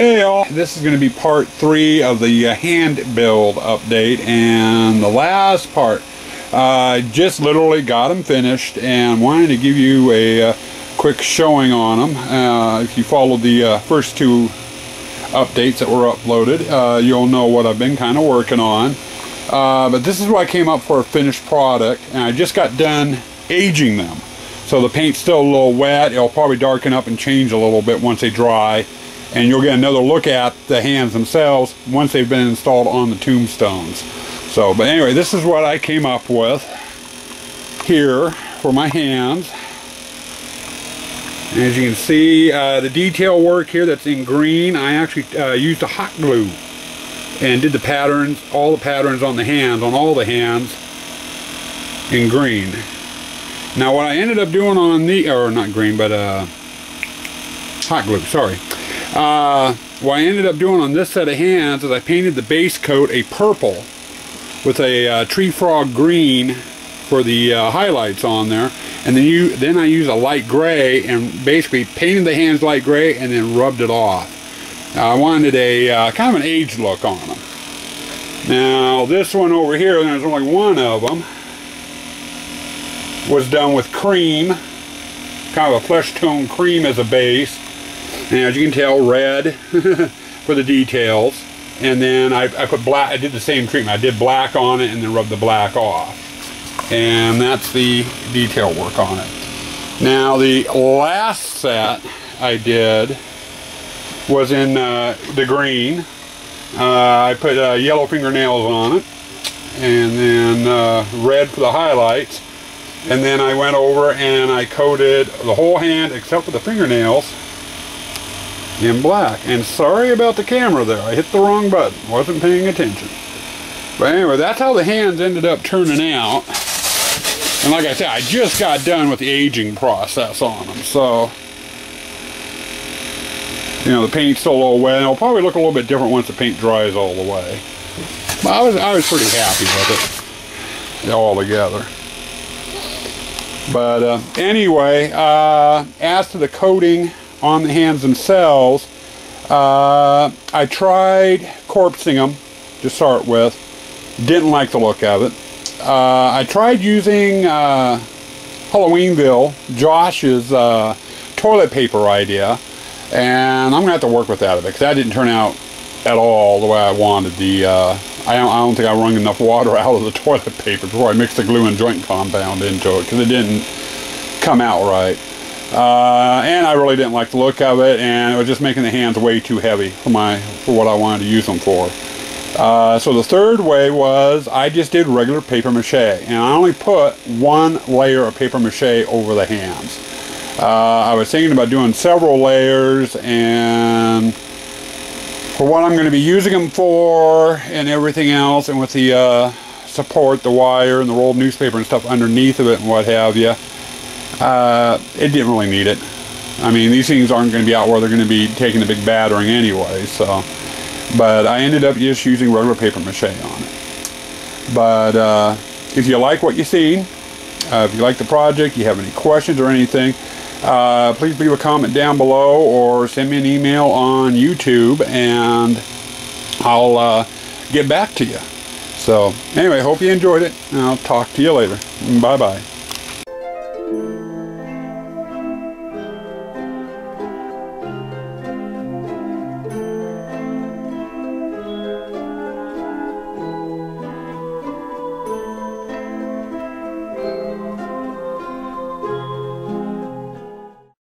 Hey y'all, this is going to be part three of the uh, hand build update and the last part. I uh, just literally got them finished and wanted to give you a uh, quick showing on them. Uh, if you followed the uh, first two updates that were uploaded, uh, you'll know what I've been kind of working on. but this is what I came up for a finished product and I just got done aging them. So the paint's still a little wet, it'll probably darken up and change a little bit once they dry and you'll get another look at the hands themselves once they've been installed on the tombstones. So, but anyway, this is what I came up with here for my hands. As you can see, uh, the detail work here that's in green, I actually uh, used a hot glue and did the patterns, all the patterns on the hands, on all the hands in green. Now what I ended up doing on the, or not green, but uh, hot glue, sorry. Uh, what I ended up doing on this set of hands is I painted the base coat a purple with a uh, tree frog green for the uh, highlights on there and then you then I used a light gray and basically painted the hands light gray and then rubbed it off. I wanted a uh, kind of an aged look on them. Now this one over here, there's only one of them, was done with cream, kind of a flesh tone cream as a base and as you can tell, red for the details. And then I, I put black, I did the same treatment. I did black on it and then rubbed the black off. And that's the detail work on it. Now the last set I did was in uh, the green. Uh, I put uh, yellow fingernails on it and then uh, red for the highlights. And then I went over and I coated the whole hand except for the fingernails in black. And sorry about the camera there. I hit the wrong button. Wasn't paying attention. But anyway, that's how the hands ended up turning out. And like I said, I just got done with the aging process on them. So, you know, the paint's still a little wet. It'll probably look a little bit different once the paint dries all the way. But I was, I was pretty happy with it all together. But uh, anyway, uh, as to the coating, on the hands themselves, uh, I tried corpsing them to start with. Didn't like the look of it. Uh, I tried using uh, Halloweenville, Josh's uh, toilet paper idea, and I'm going to have to work with that a bit because that didn't turn out at all the way I wanted. The uh, I, don't, I don't think I wrung enough water out of the toilet paper before I mixed the glue and joint compound into it because it didn't come out right. Uh, and I really didn't like the look of it, and it was just making the hands way too heavy for my for what I wanted to use them for. Uh, so the third way was I just did regular paper mache, and I only put one layer of paper mache over the hands. Uh, I was thinking about doing several layers, and for what I'm going to be using them for, and everything else, and with the uh, support, the wire, and the rolled newspaper and stuff underneath of it, and what have you. Uh, it didn't really need it. I mean, these things aren't going to be out where they're going to be taking a big battering anyway, so. But I ended up just using regular paper mache on it. But uh, if you like what you see, uh, if you like the project, you have any questions or anything, uh, please leave a comment down below or send me an email on YouTube and I'll uh, get back to you. So anyway, hope you enjoyed it and I'll talk to you later. Bye-bye.